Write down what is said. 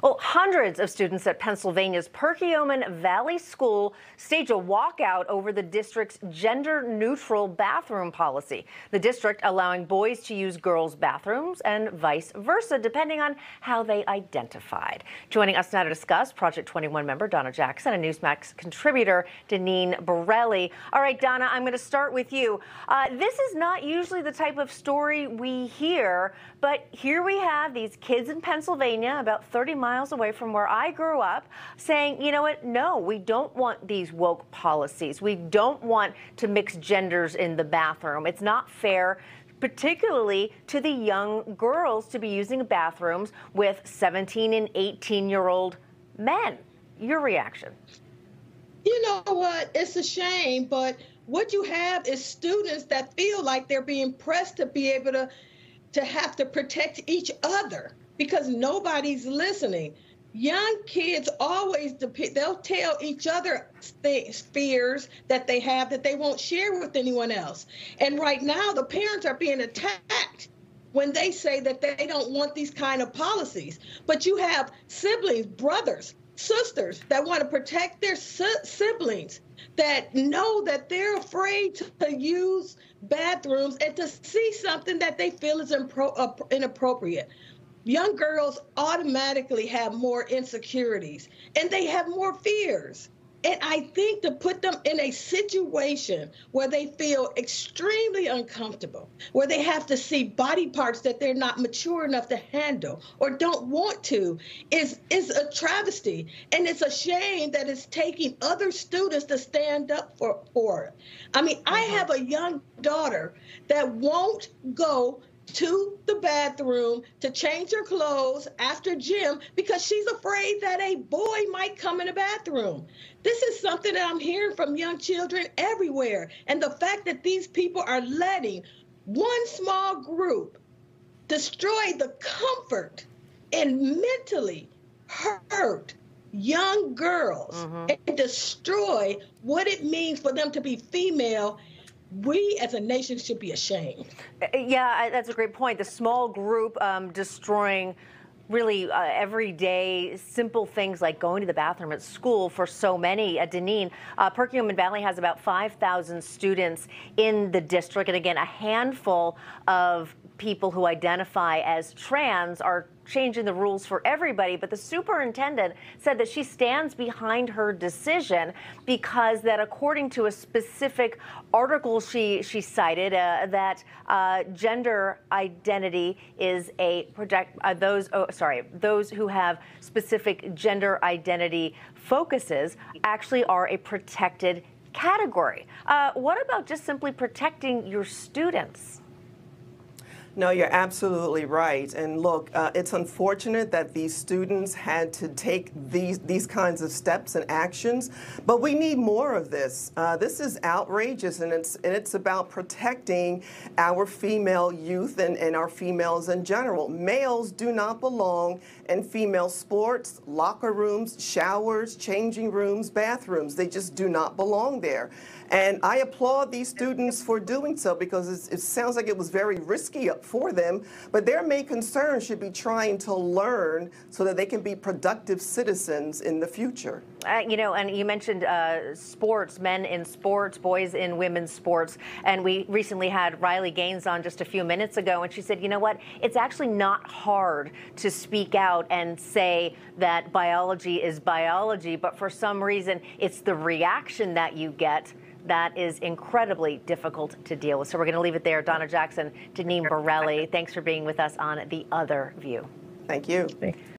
Well, hundreds of students at Pennsylvania's Perkiomen Valley School stage a walkout over the district's gender neutral bathroom policy. The district allowing boys to use girls' bathrooms and vice versa, depending on how they identified. Joining us now to discuss, Project 21 member Donna Jackson and Newsmax contributor Deneen Borelli. All right, Donna, I'm going to start with you. Uh, this is not usually the type of story we hear, but here we have these kids in Pennsylvania, about 30 miles miles away from where I grew up saying, you know what, no, we don't want these woke policies. We don't want to mix genders in the bathroom. It's not fair particularly to the young girls to be using bathrooms with 17 and 18 year old men. Your reaction? You know what? It's a shame, but what you have is students that feel like they're being pressed to be able to to have to protect each other because nobody's listening. Young kids always they'll tell each other things, fears that they have that they won't share with anyone else. And right now, the parents are being attacked when they say that they don't want these kind of policies. But you have siblings, brothers, sisters that want to protect their si- siblings that know that they're afraid to use bathrooms and to see something that they feel is impro- uh, inappropriate young girls automatically have more insecurities and they have more fears. And I think to put them in a situation where they feel extremely uncomfortable, where they have to see body parts that they're not mature enough to handle or don't want to, is, is a travesty. And it's a shame that it's taking other students to stand up for, for it. I mean, mm-hmm. I have a young daughter that won't go to the bathroom to change her clothes after gym because she's afraid that a boy might come in the bathroom. This is something that I'm hearing from young children everywhere. And the fact that these people are letting one small group destroy the comfort and mentally hurt young girls mm-hmm. and destroy what it means for them to be female we as a nation should be ashamed. Uh, yeah, that's a great point. The small group um, destroying really uh, everyday simple things like going to the bathroom at school for so many. Uh, Deneen, uh, Perkiomen Valley has about 5,000 students in the district. And again, a handful of people who identify as trans are changing the rules for everybody, but the superintendent said that she stands behind her decision because that according to a specific article she she cited uh, that uh, gender identity is a project uh, those oh, sorry those who have specific gender identity focuses actually are a protected category. Uh, what about just simply protecting your students? No, you're absolutely right. And look, uh, it's unfortunate that these students had to take these these kinds of steps and actions, but we need more of this. Uh, this is outrageous, and it's and it's about protecting our female youth and, and our females in general. Males do not belong in female sports, locker rooms, showers, changing rooms, bathrooms. They just do not belong there. And I applaud these students for doing so because it sounds like it was very risky for them, but their main concern should be trying to learn so that they can be productive citizens in the future. Uh, you know, and you mentioned uh, sports, men in sports, boys in women's sports, and we recently had Riley Gaines on just a few minutes ago, and she said, you know what, it's actually not hard to speak out and say that biology is biology, but for some reason, it's the reaction that you get that is incredibly difficult to deal with. So we're going to leave it there. Donna Jackson, Deneen Borelli, thanks for being with us on The Other View. Thank you.